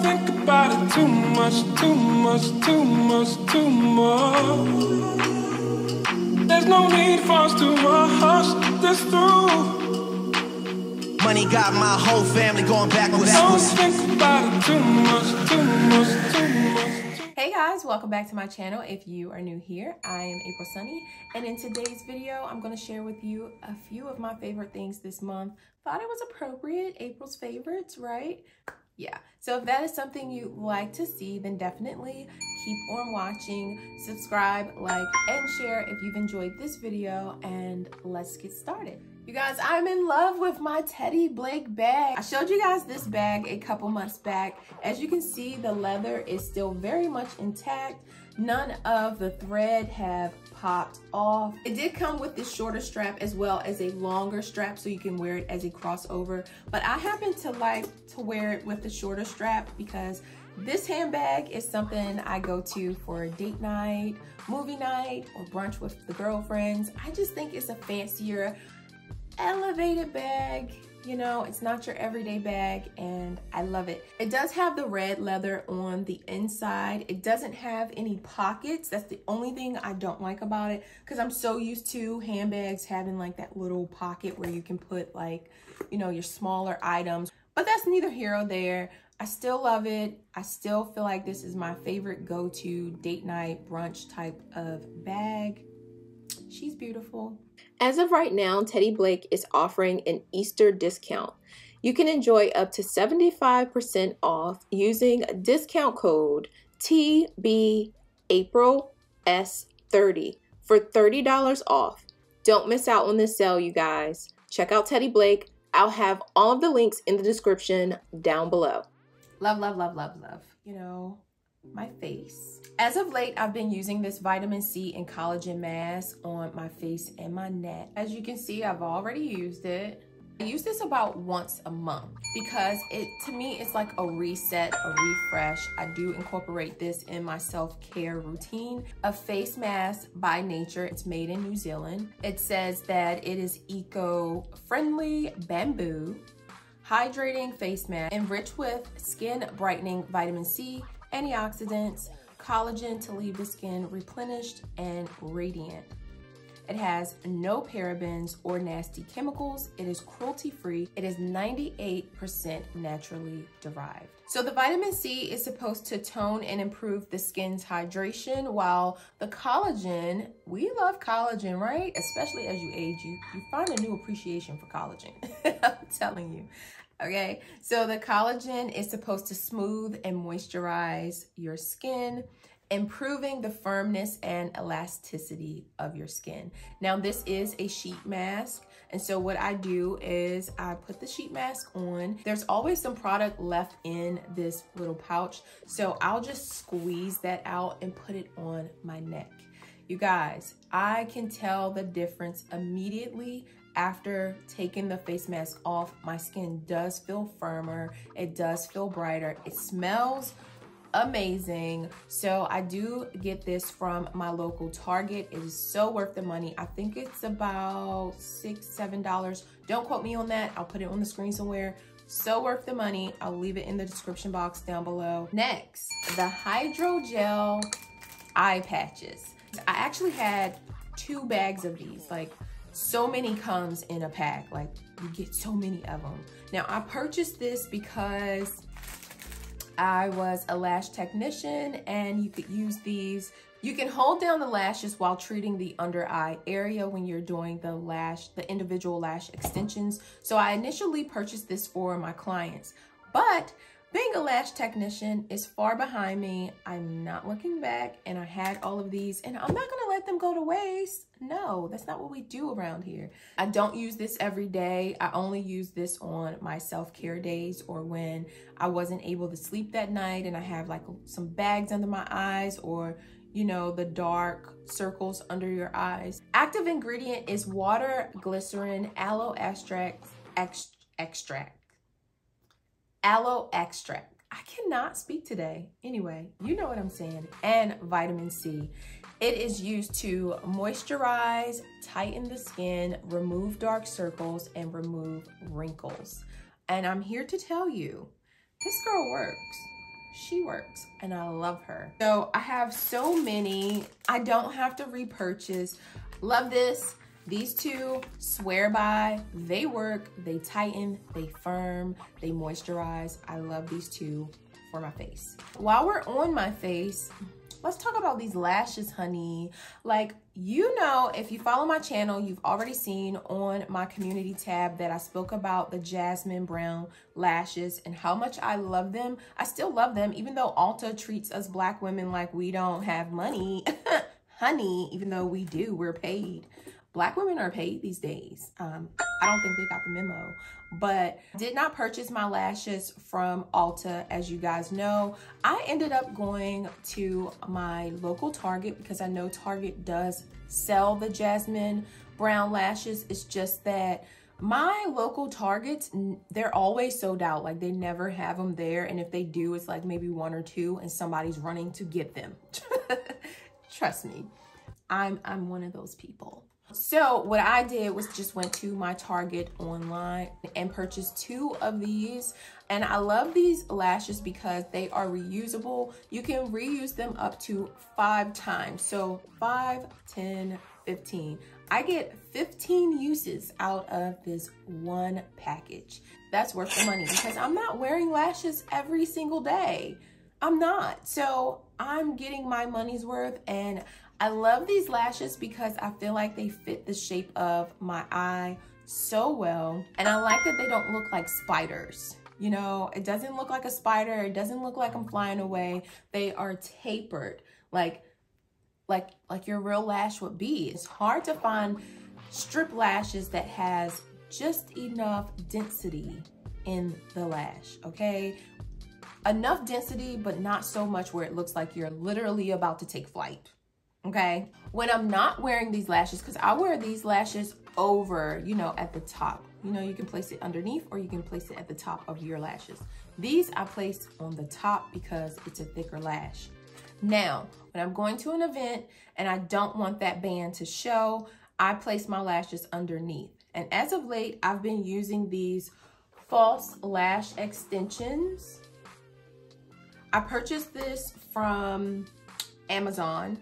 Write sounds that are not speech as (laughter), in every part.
Don't think about it too much, too much, too much, too much. There's no need for us to rush this through. Money got my whole family going backwards. Don't think about it too much, too much, too much. Hey guys, welcome back to my channel. If you are new here, I am April Sunny, and in today's video, I'm going to share with you a few of my favorite things this month. Thought it was appropriate, April's favorites, right? Yeah, so if that is something you like to see, then definitely keep on watching, subscribe, like, and share if you've enjoyed this video, and let's get started. You guys, I'm in love with my Teddy Blake bag. I showed you guys this bag a couple months back. As you can see, the leather is still very much intact. None of the thread have popped off. It did come with this shorter strap as well as a longer strap so you can wear it as a crossover. But I happen to like to wear it with the shorter strap because this handbag is something I go to for a date night, movie night, or brunch with the girlfriends. I just think it's a fancier, elevated bag. You know, it's not your everyday bag and I love it. It does have the red leather on the inside. It doesn't have any pockets. That's the only thing I don't like about it because I'm so used to handbags having like that little pocket where you can put like, you know, your smaller items. But that's neither here or there. I still love it. I still feel like this is my favorite go-to date night brunch type of bag. She's beautiful. As of right now, Teddy Blake is offering an Easter discount. You can enjoy up to 75% off using discount code TBAprilS30 for $30 off. Don't miss out on this sale, you guys. Check out Teddy Blake. I'll have all of the links in the description down below. Love, love, love, love, love. You know, my face. As of late, I've been using this vitamin C and collagen mask on my face and my neck. As you can see, I've already used it. I use this about once a month because it to me it's like a reset, a refresh. I do incorporate this in my self-care routine. A face mask by nature, it's made in New Zealand. It says that it is eco-friendly bamboo, hydrating face mask enriched with skin brightening vitamin C, antioxidants, collagen to leave the skin replenished and radiant. It has no parabens or nasty chemicals. It is cruelty-free. It is 98% naturally derived. So the vitamin C is supposed to tone and improve the skin's hydration while the collagen, we love collagen, right? Especially as you age, you, you find a new appreciation for collagen. (laughs) I'm telling you. Okay, so the collagen is supposed to smooth and moisturize your skin, improving the firmness and elasticity of your skin. Now, this is a sheet mask. And so what I do is I put the sheet mask on. There's always some product left in this little pouch. So I'll just squeeze that out and put it on my neck. You guys, I can tell the difference immediately after taking the face mask off, my skin does feel firmer. It does feel brighter. It smells amazing. So I do get this from my local Target. It is so worth the money. I think it's about six, seven dollars. Don't quote me on that. I'll put it on the screen somewhere. So worth the money. I'll leave it in the description box down below. Next, the Hydrogel eye patches. I actually had two bags of these. Like so many comes in a pack. Like you get so many of them. Now I purchased this because I was a lash technician and you could use these. You can hold down the lashes while treating the under eye area when you're doing the lash, the individual lash extensions. So I initially purchased this for my clients, but being a lash technician is far behind me. I'm not looking back and I had all of these and I'm not gonna let them go to waste. No, that's not what we do around here. I don't use this every day. I only use this on my self-care days or when I wasn't able to sleep that night and I have like some bags under my eyes or you know, the dark circles under your eyes. Active ingredient is water, glycerin, aloe extract, extract aloe extract. I cannot speak today. Anyway, you know what I'm saying. And vitamin C. It is used to moisturize, tighten the skin, remove dark circles, and remove wrinkles. And I'm here to tell you, this girl works. she works and I love her. So I have so many. I don't have to repurchase. Love this. These two, swear by, they work, they tighten, they firm, they moisturize. I love these two for my face. While we're on my face, let's talk about these lashes, honey. Like, you know, if you follow my channel, you've already seen on my community tab that I spoke about the Jasmine Brown lashes and how much I love them. I still love them, even though Ulta treats us black women like we don't have money. (laughs) honey, even though we do, we're paid black women are paid these days. Um, I don't think they got the memo, but did not purchase my lashes from Ulta. As you guys know, I ended up going to my local Target because I know Target does sell the Jasmine brown lashes. It's just that my local Targets, they're always sold out. Like they never have them there. And if they do, it's like maybe one or two and somebody's running to get them. (laughs) Trust me, I'm, I'm one of those people. So what I did was just went to my Target online and purchased two of these. And I love these lashes because they are reusable. You can reuse them up to five times. So five, 10, 15. I get 15 uses out of this one package. That's worth the money because I'm not wearing lashes every single day. I'm not. So I'm getting my money's worth and I love these lashes because I feel like they fit the shape of my eye so well. And I like that they don't look like spiders. You know, it doesn't look like a spider. It doesn't look like I'm flying away. They are tapered like, like, like your real lash would be. It's hard to find strip lashes that has just enough density in the lash, okay? Enough density, but not so much where it looks like you're literally about to take flight okay? When I'm not wearing these lashes, because I wear these lashes over, you know, at the top. You know, you can place it underneath or you can place it at the top of your lashes. These I place on the top because it's a thicker lash. Now, when I'm going to an event and I don't want that band to show, I place my lashes underneath. And as of late, I've been using these false lash extensions. I purchased this from Amazon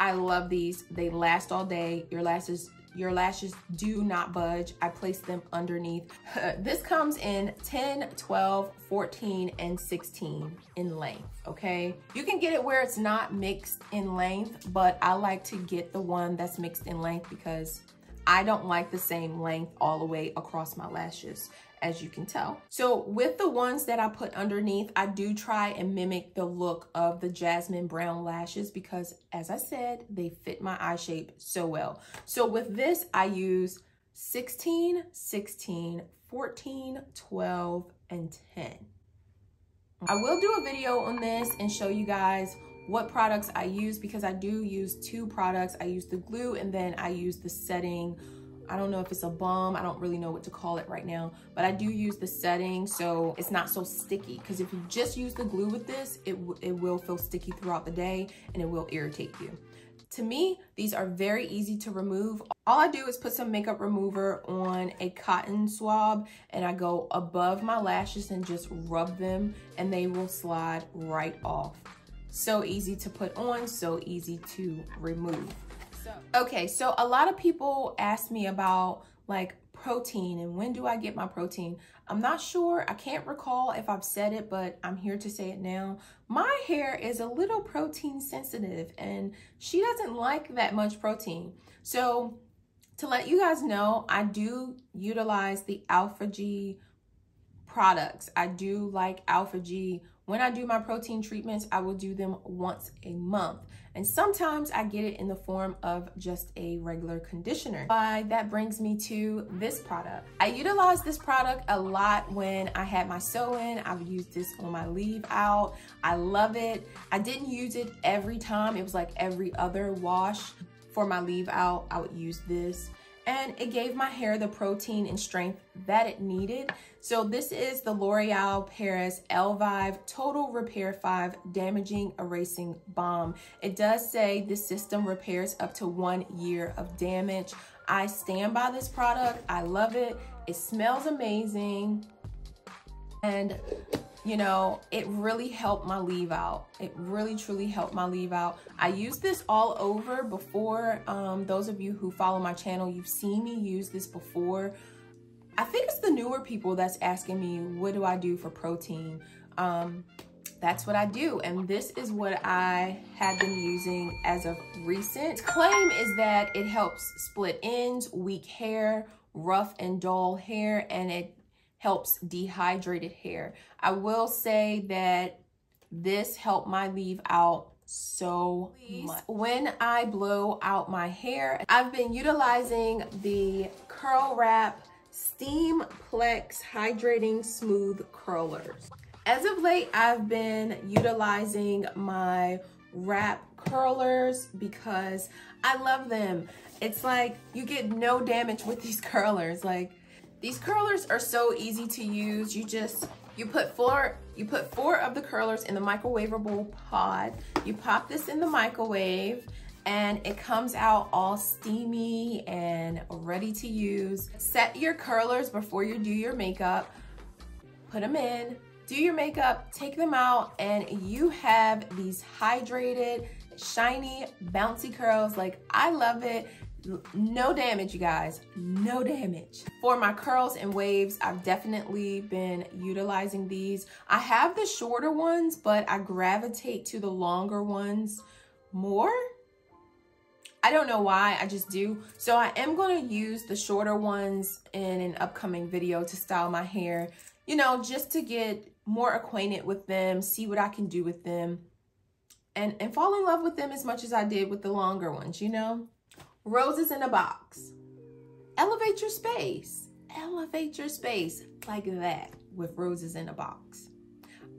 I love these. They last all day. Your lashes your lashes do not budge. I place them underneath. (laughs) this comes in 10, 12, 14, and 16 in length, okay? You can get it where it's not mixed in length, but I like to get the one that's mixed in length because I don't like the same length all the way across my lashes as you can tell. So with the ones that I put underneath, I do try and mimic the look of the Jasmine Brown lashes because as I said, they fit my eye shape so well. So with this, I use 16, 16, 14, 12, and 10. I will do a video on this and show you guys what products I use because I do use two products. I use the glue and then I use the setting I don't know if it's a balm. I don't really know what to call it right now, but I do use the setting so it's not so sticky. Because if you just use the glue with this, it, it will feel sticky throughout the day and it will irritate you. To me, these are very easy to remove. All I do is put some makeup remover on a cotton swab and I go above my lashes and just rub them and they will slide right off. So easy to put on, so easy to remove. Okay, so a lot of people ask me about like protein and when do I get my protein? I'm not sure. I can't recall if I've said it, but I'm here to say it now. My hair is a little protein sensitive and she doesn't like that much protein. So to let you guys know, I do utilize the ApHogee products. I do like ApHogee. when I do my protein treatments, I will do them once a month. And sometimes I get it in the form of just a regular conditioner. Why that brings me to this product. I utilize this product a lot when I had my sew-in. I've used this on my leave out. I love it. I didn't use it every time. It was like every other wash. For my leave out, I would use this and it gave my hair the protein and strength that it needed. So this is the L'Oreal Paris Elvive Total Repair 5 Damaging Erasing Balm. It does say this system repairs up to one year of damage. I stand by this product. I love it. It smells amazing. And you know, it really helped my leave out. It really truly helped my leave out. I used this all over before. Um, those of you who follow my channel, you've seen me use this before. I think it's the newer people that's asking me, what do I do for protein? Um, that's what I do. And this is what I have been using as of recent. Claim is that it helps split ends, weak hair, rough and dull hair, and it helps dehydrated hair. I will say that this helped my leave out so much. When I blow out my hair, I've been utilizing the Curl Wrap Steam Plex Hydrating Smooth Curlers. As of late, I've been utilizing my wrap curlers because I love them. It's like you get no damage with these (laughs) curlers. Like these curlers are so easy to use. You just, you put four, you put four of the curlers in the microwavable pod. You pop this in the microwave and it comes out all steamy and ready to use. Set your curlers before you do your makeup. Put them in, do your makeup, take them out, and you have these hydrated, shiny, bouncy curls. Like, I love it. No damage, you guys, no damage. For my curls and waves, I've definitely been utilizing these. I have the shorter ones, but I gravitate to the longer ones more. I don't know why, I just do. So I am gonna use the shorter ones in an upcoming video to style my hair, you know, just to get more acquainted with them, see what I can do with them, and, and fall in love with them as much as I did with the longer ones, you know? Roses in a box. Elevate your space. Elevate your space like that with roses in a box.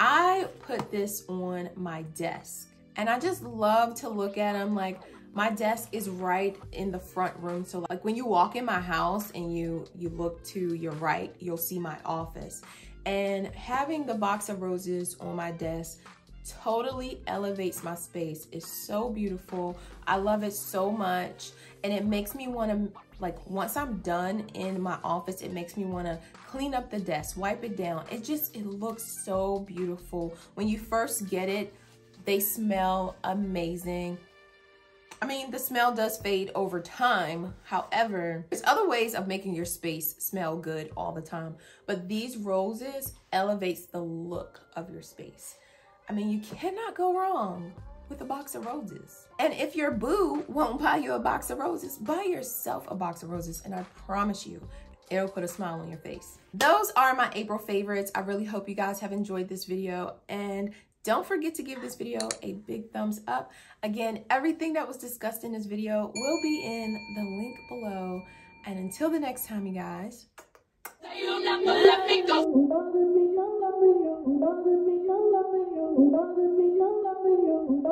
I put this on my desk and I just love to look at them like my desk is right in the front room. So like when you walk in my house and you, you look to your right, you'll see my office. And having the box of roses on my desk totally elevates my space. It's so beautiful. I love it so much. And it makes me want to, like, once I'm done in my office, it makes me want to clean up the desk, wipe it down. It just, it looks so beautiful. When you first get it, they smell amazing. I mean, the smell does fade over time. However, there's other ways of making your space smell good all the time. But these roses elevates the look of your space. I mean, you cannot go wrong with a box of roses. And if your boo won't buy you a box of roses, buy yourself a box of roses. And I promise you, it'll put a smile on your face. Those are my April favorites. I really hope you guys have enjoyed this video. And don't forget to give this video a big thumbs up. Again, everything that was discussed in this video will be in the link below. And until the next time, you guys.